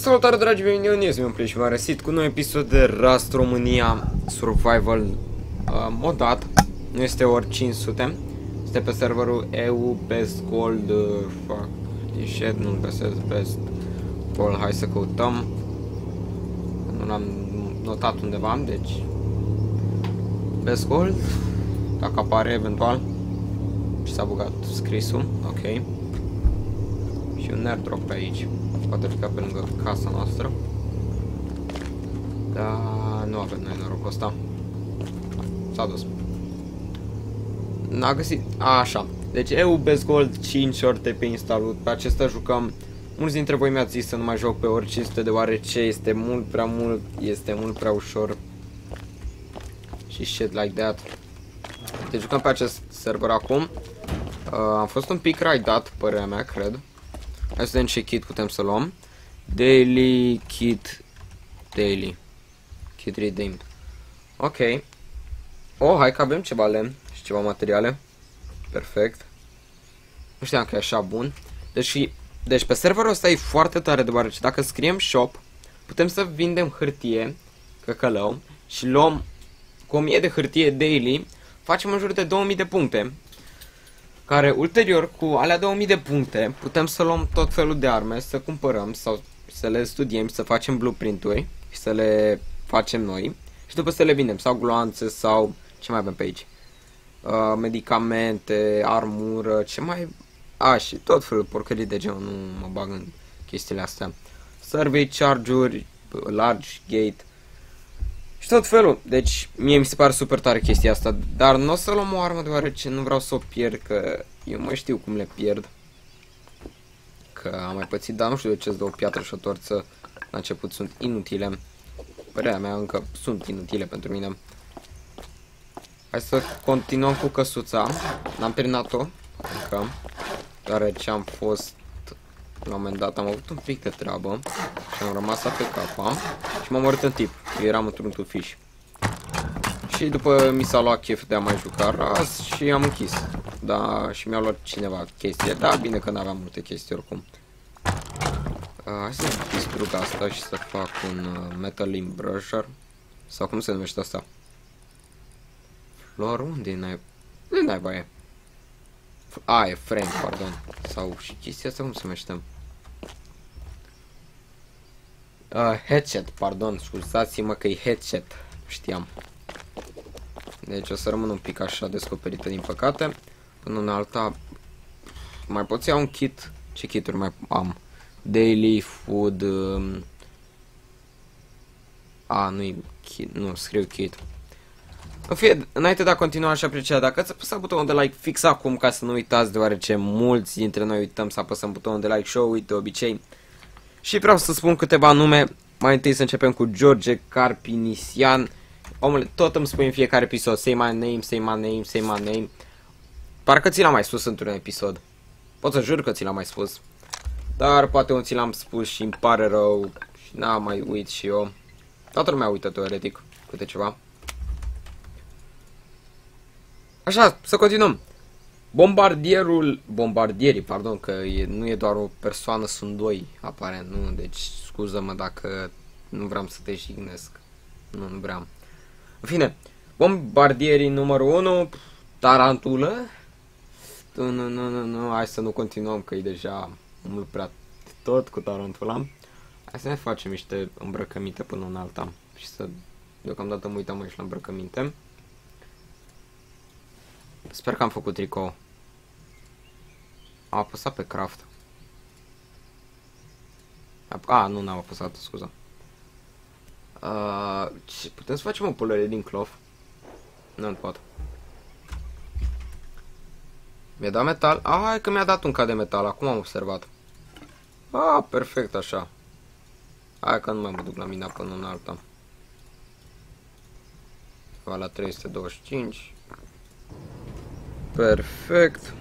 Salutare dragi mei, eu Nies, mi-am plec și v-am răsit cu un nou episod de Rust România Survival uh, modat. Nu este ori 500. Este pe serverul EU Best Gold, uh, fuck, shit, nu-l găsesc, Best Gold, hai să căutăm. Nu l-am notat undeva, deci Best Gold, dacă apare eventual. Și s-a bugat scrisul, ok. Și un airdrop pe aici. Poate fi ca pe lângă casa noastră. Dar nu avem noi norocul ăsta. S-a dus. N-a găsit... A, așa. Deci EU Best Gold 5 ori TP instalut. Pe acesta jucăm... Mulți dintre voi mi-ați zis să nu mai joc pe ori 500 deoarece este mult prea mult, este mult prea ușor. Și shit like that. Deci jucăm pe acest server acum. Uh, am fost un pic raidat, părerea mea, cred. Hai să vedem ce kit putem să luăm. Daily kit. Daily. Kit redeemed. Ok. Oh, hai că avem ceva lemn și ceva materiale. Perfect. Nu știam că e așa bun. Deci, deci pe serverul ăsta e foarte tare deoarece dacă scriem shop, putem să vindem hârtie, căcălău, și luăm cu 1000 de hârtie daily, facem în jur de 2000 de puncte care ulterior cu alea 2000 de puncte putem să luăm tot felul de arme, să cumpărăm sau să le studiem, să facem blueprint-uri și să le facem noi și după să le vindem sau gloanțe sau ce mai avem pe aici? Uh, medicamente, armură, ce mai a, și tot felul porcării de genul, nu mă bag în chestiile astea. Survey charge-uri, large gate și tot felul. Deci, mie mi se pare super tare chestia asta. Dar nu o să luăm o armă deoarece nu vreau să o pierd, că eu mai știu cum le pierd. Că am mai pățit, dar nu știu de ce îți dă o piatră și o torță. La început sunt inutile. Părerea mea încă sunt inutile pentru mine. Hai să continuăm cu căsuța. N-am terminat-o încă. Deoarece am fost la un moment dat am avut un pic de treabă și am rămas pe capa și m-am omorât în tip. Eu eram într-un tufiș. Și după mi s-a luat chef de a mai juca ras și am închis. Da, și mi-a luat cineva chestie. Da, bine că n-aveam multe chestii oricum. Uh, hai să distrug asta și să fac un uh, metal imbrusher. Sau cum se numește asta? Flor, unde e naiba? Unde naiba e? A, e frame, pardon. Sau și chestia asta cum se numește? Uh, headset, pardon, scuzați-mă că e headset, știam. Deci o să rămân un pic așa descoperită din păcate. Până în alta, mai pot ia un kit? Ce kituri mai am? Daily, food... Um... A, nu-i kit, nu, scriu kit. În fie, înainte de a continua așa aprecia, dacă ați apăsat butonul de like fix acum ca să nu uitați, deoarece mulți dintre noi uităm să apăsăm butonul de like show, uite de obicei. Și vreau să spun câteva nume. Mai întâi să începem cu George Carpinisian. Omule, tot îmi spui în fiecare episod, say my name, say my name, say my name. Parcă ți l-am mai spus într-un episod. Pot să jur că ți l-am mai spus. Dar poate un ți l-am spus și îmi pare rău și n-am mai uit și eu. Toată lumea uită teoretic câte ceva. Așa, să continuăm. Bombardierul, bombardierii, pardon, că e, nu e doar o persoană, sunt doi, aparent, nu? Deci, scuză-mă dacă nu vreau să te jignesc. Nu, nu vreau. În fine, bombardierii numărul 1, tarantulă. Nu, nu, nu, nu, nu, hai să nu continuăm, că e deja mult prea tot cu tarantula. Hai să ne facem niște îmbrăcăminte până în alta și să, deocamdată mă uitam aici la îmbrăcăminte. Sper că am făcut tricou. Am apăsat pe craft. A, nu n-am apăsat, scuza. Uh, ce, putem să facem o pălărie din clof? Nu, nu pot. Mi-a dat metal? Ah, hai că mi-a dat un ca de metal, acum am observat. Ah, perfect, așa. Hai că nu mai mă duc la mina până în alta. Va la 325. Perfect.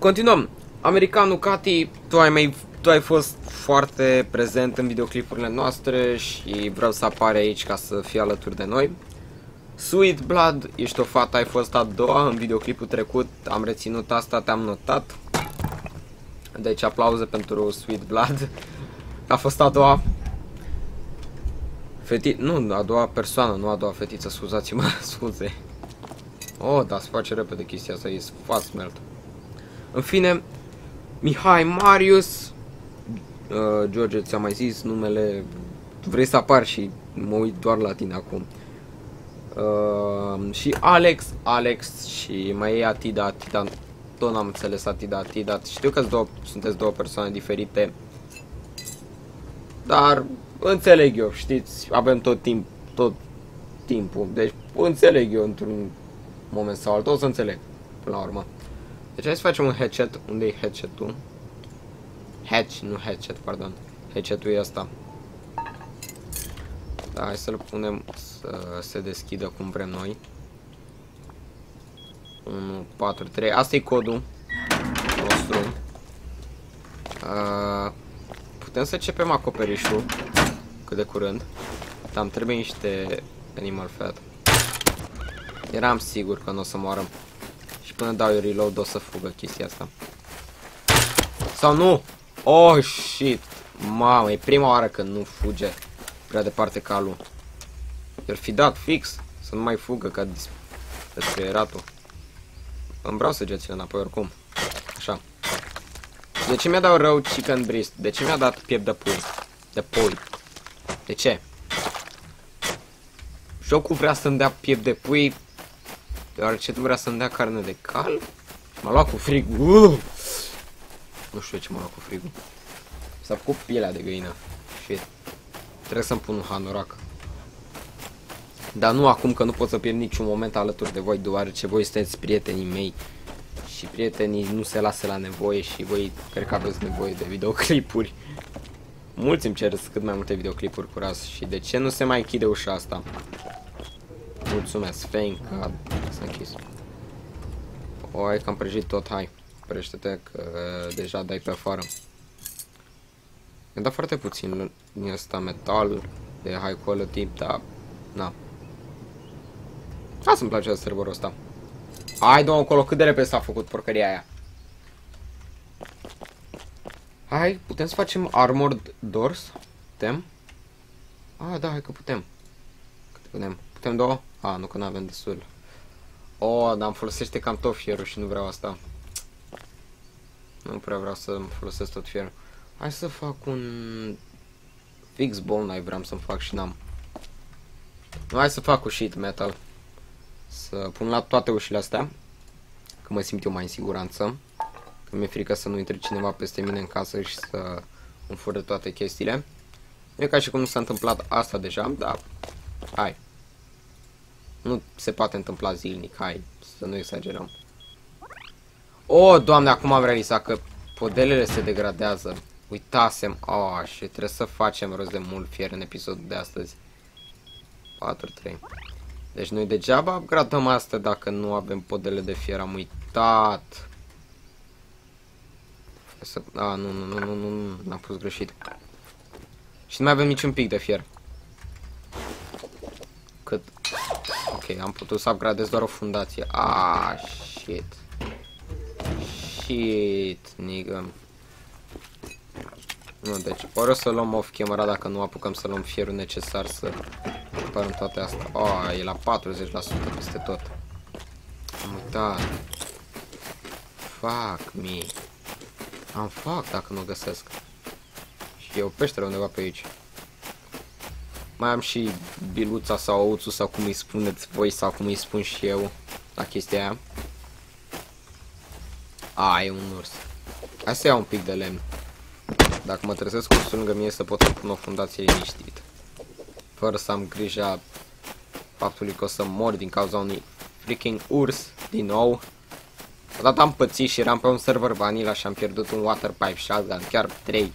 Continuăm. Americanul Cati, tu ai, mai, tu ai fost foarte prezent în videoclipurile noastre și vreau să apare aici ca să fii alături de noi. Sweet Blood, ești o fată, ai fost a doua în videoclipul trecut, am reținut asta, te-am notat. Deci aplauze pentru Sweet Blood. A fost a doua Feti... Nu, a doua persoană, nu a doua fetiță, scuzați-mă, scuze. Oh, da, se face repede chestia asta, e fast melt. În fine, Mihai Marius, uh, George, ți-am mai zis numele, vrei să apar și mă uit doar la tine acum. Uh, și Alex, Alex și mai e Atida, Atida, tot n-am înțeles Atida, Atida, știu că două, sunteți două persoane diferite, dar înțeleg eu, știți, avem tot timp, tot timpul, deci înțeleg eu într-un moment sau altul, o să înțeleg, până la urmă. Deci hai să facem un headset, unde e headset-ul? Hatch, nu headset, pardon. Headset-ul e asta. Da, hai să-l punem să se deschidă cum vrem noi. 1, 4, 3. Asta e codul nostru. Uh, putem să începem acoperișul cât de curând. Dar îmi trebuie niște animal fat. Eram sigur că nu o să moară. Și până dau eu reload o să fugă chestia asta. Sau nu! Oh, shit! Mamă, e prima oară când nu fuge prea departe calul. I-ar fi dat fix să nu mai fugă ca despereratul. Îmi vreau săgețile înapoi oricum. Așa. De ce mi-a dat rău chicken breast? De ce mi-a dat piept de pui? De pui. De ce? Jocul vrea să-mi dea piept de pui, deoarece tu vrea să-mi dea carne de cal? M-a luat cu frigul. Uh! Nu știu ce m-a luat cu frigul. S-a făcut pielea de găină. Shit. Trebuie să-mi pun un hanorac. Dar nu acum că nu pot să pierd niciun moment alături de voi, deoarece voi sunteți prietenii mei. Și prietenii nu se lasă la nevoie și voi cred că aveți nevoie de videoclipuri. Mulți îmi cer cât mai multe videoclipuri curaz și de ce nu se mai închide ușa asta? Mulțumesc, thank God, s-a închis. O, ai cam prăjit tot, hai, prăjește-te că uh, deja dai pe afară. Mi-a dat foarte puțin din asta metal de high quality, dar, na. Asta îmi place serverul ăsta. Hai, domnul, acolo, cât de repede s-a făcut porcăria aia. Hai, putem să facem armored doors? Putem? Ah, da, hai că putem. Câte putem? Putem două? Ah, nu că nu avem destul. Oh, dar îmi folosește cam tot fierul și nu vreau asta. Nu prea vreau să folosesc tot fierul. Hai să fac un fix bone knife, vreau să-mi fac și n-am. Hai să fac cu sheet metal. Să pun la toate ușile astea. Că mă simt eu mai în siguranță. Că mi-e frică să nu intre cineva peste mine în casă și să îmi fură toate chestiile. Nu e ca și cum nu s-a întâmplat asta deja, dar hai. Nu se poate întâmpla zilnic, hai, să nu exagerăm. O, oh, doamne, acum am realizat că podelele se degradează. Uitasem, oh, și trebuie să facem rost de mult fier în episodul de astăzi. 4-3. Deci noi degeaba upgradăm asta dacă nu avem podele de fier, am uitat. Să... A, nu, nu, nu, nu, nu, nu, n-am pus greșit. Și nu mai avem niciun pic de fier. Ok, am putut să upgradez doar o fundație. Ah, shit. Shit, nigga. Nu, deci ori o să luăm off camera dacă nu apucăm să luăm fierul necesar să reparăm toate astea. Oh, e la 40% peste tot. Am uitat. Fuck me. Am fac dacă nu găsesc. Și e o peșteră undeva pe aici. Mai am și biluța sau auțul sau cum îi spuneți voi sau cum îi spun și eu la chestia aia. A, e un urs. Hai să iau un pic de lemn. Dacă mă trezesc ursul lângă mine să pot să pun o fundație liniștit. Fără să am grija faptului că o să mor din cauza unui freaking urs din nou. Odată am pățit și eram pe un server vanilla și am pierdut un water pipe shotgun, chiar 3.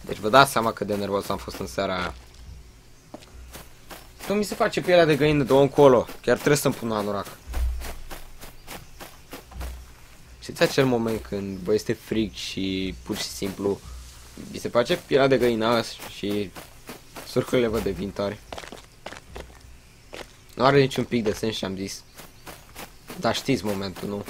Deci vă dați seama cât de nervos am fost în seara aia. Nu mi se face pielea de găină de încolo. Chiar trebuie să-mi pun anorac. Știți acel moment când vă este frig și pur și simplu vi se face pielea de găină și surcurile vă devin tare. Nu are niciun pic de sens și am zis. Dar știți momentul, nu?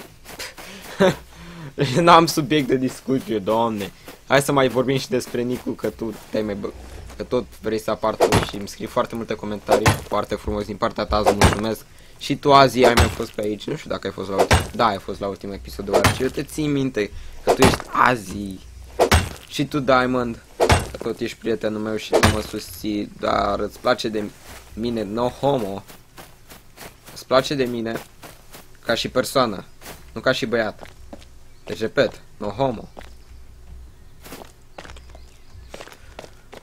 N-am subiect de discuție, doamne. Hai să mai vorbim și despre Nicu, că tu te mai bă... Că tot vrei să apar tu și îmi scrii foarte multe comentarii foarte frumos din partea ta, îți mulțumesc. Și tu azi ai mai fost pe aici, nu știu dacă ai fost la ultimul, da, ai fost la ultimul episod, deoarece eu te țin minte că tu ești azi. Și tu, Diamond, că tot ești prietenul meu și tu mă susții, dar îți place de mine, no homo. Îți place de mine ca și persoană, nu ca și băiat. Deci, repet, no homo.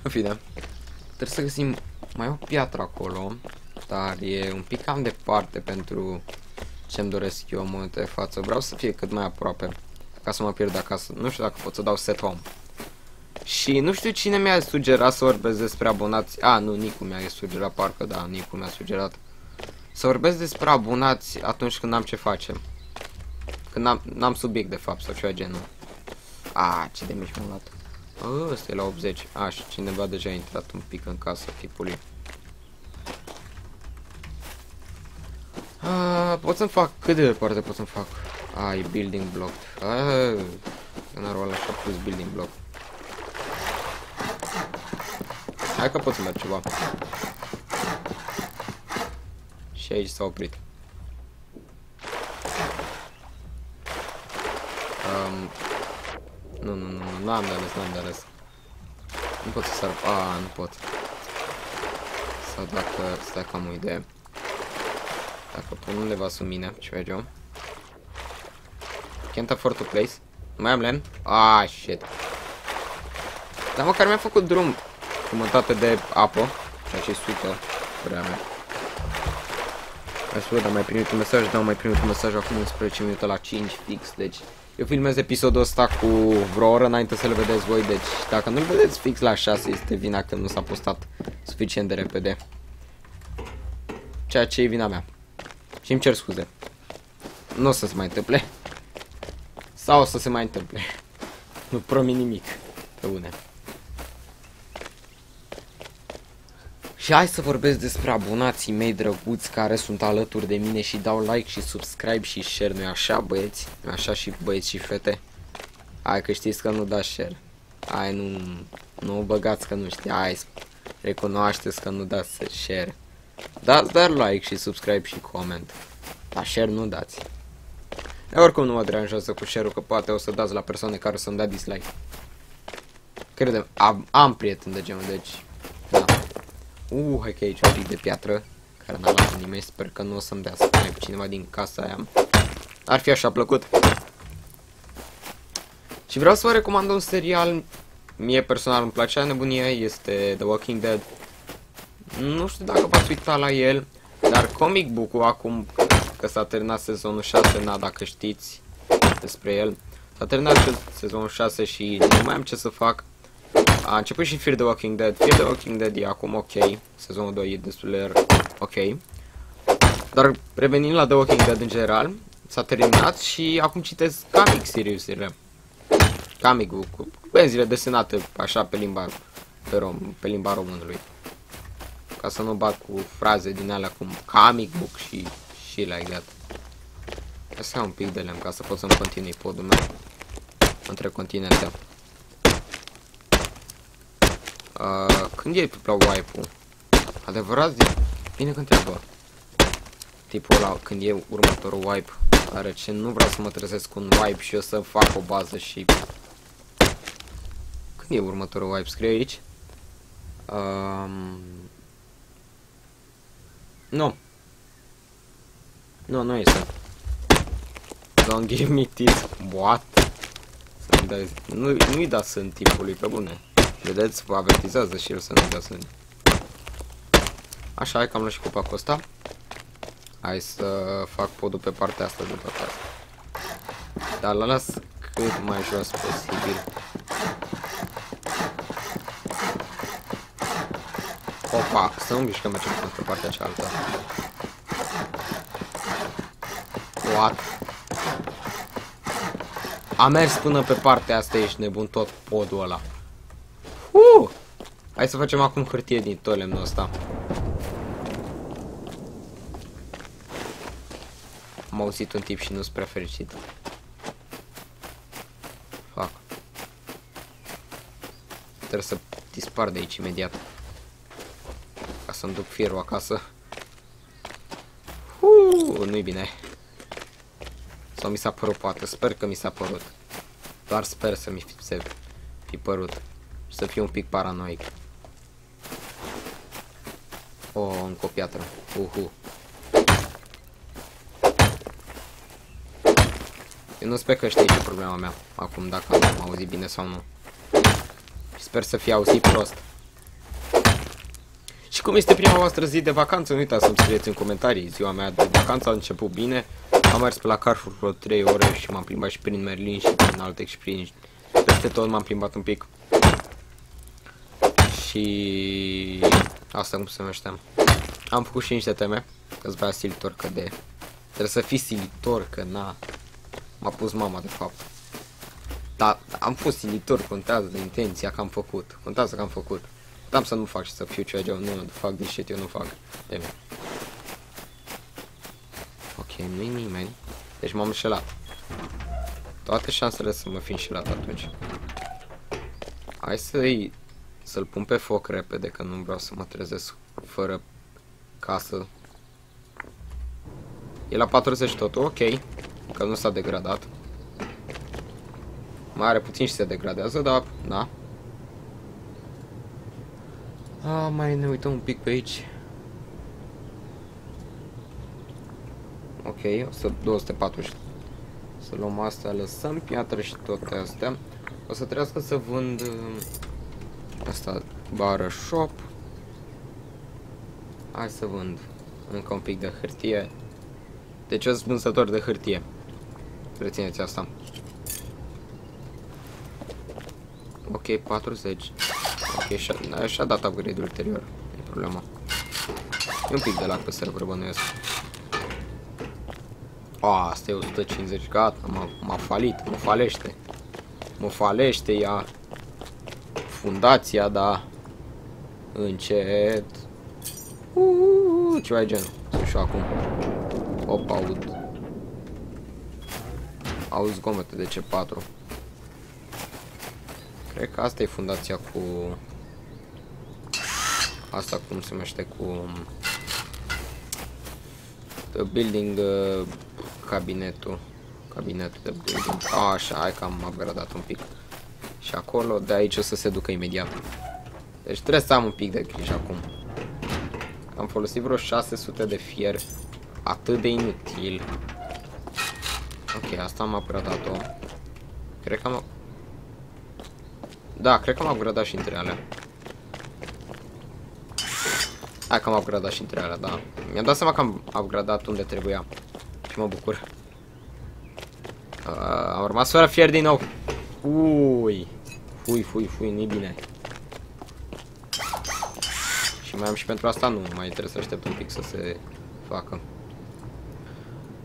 În fine, trebuie să găsim mai o piatră acolo, dar e un pic cam departe pentru ce-mi doresc eu în momentul de față. Vreau să fie cât mai aproape, ca să mă pierd acasă. Nu știu dacă pot să dau set home. Și nu știu cine mi-a sugerat să vorbesc despre abonați. A, nu, Nicu mi-a sugerat, parcă da, Nicu mi-a sugerat. Să vorbesc despre abonați atunci când am ce face. Când n-am subiect de fapt sau ceva genul. A, ce de mici m-am luat. Ăsta e la 80. A, și cineva deja a intrat un pic în casă, tipului. A, pot să-mi fac, cât de departe pot să-mi fac? A, e building block. A, n-ar ăla așa plus building block. Hai că pot să merg ceva. Și aici s-a oprit. Um, nu, nu, nu, nu, n-am de ales, n-am de ales. Nu pot să sar... A, nu pot. Sau dacă... Stai că am o idee. Dacă pun undeva sub mine, ce vezi eu? Can't afford to place. Mai am lemn? Ah, shit. Dar măcar mi-a făcut drum jumătate de apă, ceea ce e super, prea mea. Hai să văd, am mai primit un mesaj, da, am mai primit un mesaj acum 11 minute la 5 fix, deci eu filmez episodul ăsta cu vreo oră înainte să le vedeți voi, deci dacă nu-l vedeți fix la 6 este vina că nu s-a postat suficient de repede. Ceea ce e vina mea. Și îmi cer scuze. Nu o să se mai întâmple. Sau o să se mai întâmple. Nu promit nimic. Pe une. Și hai să vorbesc despre abonații mei drăguți care sunt alături de mine și dau like și subscribe și share, nu așa băieți? nu așa și băieți și fete? Hai că știți că nu dați share. Hai nu, nu băgați că nu știi, hai recunoașteți că nu dați share. Dați dar like și subscribe și comment. Dar share nu dați. E, oricum nu mă deranjează cu share-ul, că poate o să dați la persoane care să-mi dea dislike. Credem, am, am prieten de genul, deci... Da. Uh, hai că aici un pic de piatră, care n-am luat nimeni, sper că nu o să-mi dea snipe cineva din casa aia. Ar fi așa plăcut. Și vreau să vă recomand un serial, mie personal îmi plăcea nebunia, este The Walking Dead. Nu știu dacă v-ați uitat la el, dar comic book-ul acum că s-a terminat sezonul 6, na, dacă știți despre el. S-a terminat sezonul 6 și nu mai am ce să fac. A început și Fear the Walking Dead. Fear the Walking Dead e acum ok. Sezonul 2 e destul de ok. Dar revenind la The Walking Dead în general, s-a terminat și acum citesc comic series-urile. Comic book cu benzile desenate așa pe limba pe, rom, pe limba românului. Ca să nu bat cu fraze din alea cum comic book și și like that. Asta un pic de lemn ca să pot să-mi continui podul meu între continente. Uh, când e la wipe-ul? Adevărat? Bine că întreabă. Tipul ăla, când e următorul wipe, are ce nu vreau să mă trezesc cu un wipe și eu să fac o bază și... Când e următorul wipe? Scrie aici? Um... Nu. Nu, nu este. Don't give me this. What? Să-mi dai... Nu, nu-i da sunt tipului, pe bune. Vedeți, vă avertizează și el să nu-i da sunt. Așa, hai că am luat și copacul ăsta. Hai să fac podul pe partea asta de data asta. Dar l las cât mai jos posibil. Opa, să nu mișcăm mergem pe partea cealaltă. What? A mers până pe partea asta, ești nebun tot podul ăla. Uhu! Hai să facem acum hârtie din tot lemnul ăsta. Am auzit un tip și nu-s prea fericit. Fac. Trebuie să dispar de aici imediat. Ca să-mi duc fierul acasă. Uh, nu-i bine. Sau mi s-a părut poate. Sper că mi s-a părut. Doar sper să mi se fi părut. Și să fiu un pic paranoic. O, oh, încă o piatră. Uhu. Eu nu sper că știi ce problema mea. Acum, dacă am auzit bine sau nu. Și sper să fie auzit prost. Și cum este prima voastră zi de vacanță, nu uitați să-mi scrieți în comentarii. Ziua mea de vacanță a început bine. Am mers pe la Carrefour vreo 3 ore și m-am plimbat și prin Merlin și prin Altec și prin... Peste tot m-am plimbat un pic. Și... Asta cum se numește. Am făcut și niște teme. Că-ți bea silitor că de... Trebuie să fii silitor, că na... M-a pus mama, de fapt. Dar am fost silitor, contează de intenția că am făcut. Contează că am făcut. Am să nu fac și să fiu ceva gen, nu, fac din shit, eu nu fac. Teme. Ok, nu-i nimeni. Deci m-am înșelat. Toate șansele să mă fi înșelat atunci. Hai să-i... Să-l pun pe foc repede, că nu vreau să mă trezesc fără casă. E la 40 totul, ok. Că nu s-a degradat. Mai are puțin și se degradează, dar, da. A, mai ne uităm un pic pe aici. Ok, 240. Să luăm astea, lăsăm piatră și toate astea. O să trească să vând uh, asta, bară shop. Hai să vând încă un pic de hârtie. Deci eu sunt vânzător de hârtie. Rețineți asta. Ok, 40. Ok, și-a și dat upgrade ulterior. E problema. E un pic de lac pe server, bănuiesc. O, asta e 150, gata, m-a falit, mă falește. Mă falește ea. Fundația, da. Încet. Uuuu, ceva genul. Sunt și acum. Opa, aud. Auzi zgomote de C4. Cred că asta e fundația cu... Asta cum se numește cu... The building uh, cabinetul. Cabinetul de building. A, așa, hai că am upgradat un pic. Și acolo, de aici o să se ducă imediat. Deci trebuie să am un pic de grijă acum. Am folosit vreo 600 de fier. Atât de inutil. Ok, asta am upgradat-o. Cred că am... Da, cred că am upgradat și între alea. Hai că am upgradat și între alea, da. Mi-am dat seama că am upgradat unde trebuia. Și mă bucur. Uh, am rămas fără fier din nou. Ui. Fui, fui, fui, nu-i bine. Și mai am și pentru asta, nu, mai trebuie să aștept un pic să se facă.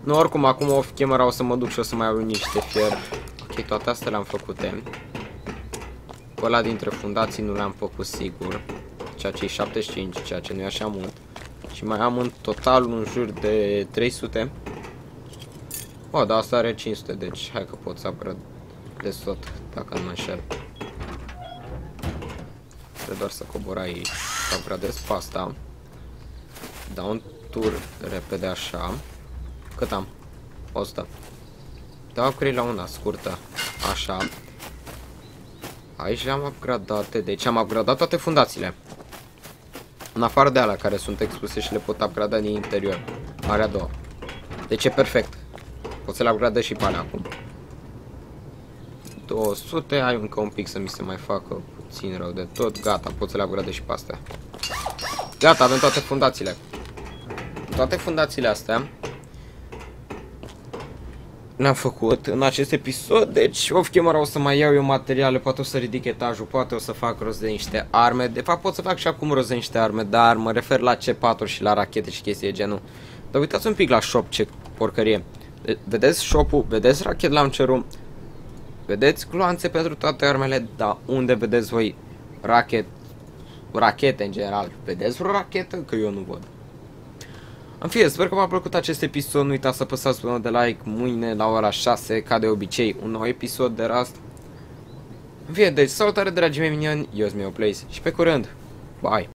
Nu, oricum, acum off camera o să mă duc și o să mai iau niște fier. Ok, toate astea le-am făcute. Pe ăla dintre fundații nu le-am făcut sigur. Ceea ce e 75, ceea ce nu e așa mult. Și mai am în total un jur de 300. O, dar asta are 500, deci hai că pot să de tot, dacă nu mă înșel. Trebuie doar să cobor aici, să upgradez pasta. Dau un tur repede așa. Cât am? 100. Dau upgrade la una scurtă. Așa. Aici le-am upgradate. Deci am upgradat toate fundațiile. În afară de alea care sunt expuse și le pot upgrada din interior. Are a doua. Deci e perfect. Pot să le upgradez și pe alea acum. 200, ai încă un pic să mi se mai facă puțin rău de tot. Gata, pot să le upgradez și pe astea. Gata, avem toate fundațiile. Toate fundațiile astea le-am făcut în acest episod, deci off camera o să mai iau eu materiale, poate o să ridic etajul, poate o să fac rost de niște arme, de fapt pot să fac și acum rost de niște arme, dar mă refer la C4 și la rachete și chestii de genul. Dar uitați un pic la shop ce porcărie. Vedeți shop-ul, vedeți rachet launcher-ul, vedeți gloanțe pentru toate armele, dar unde vedeți voi rachet, rachete în general, vedeți vreo rachetă? Că eu nu văd. În fine, sper că v-a plăcut acest episod, nu uitați să apăsați butonul de like mâine la ora 6, ca de obicei, un nou episod de Rust. În fine, deci salutare dragii mei minioni, eu sunt Place și pe curând. Bye!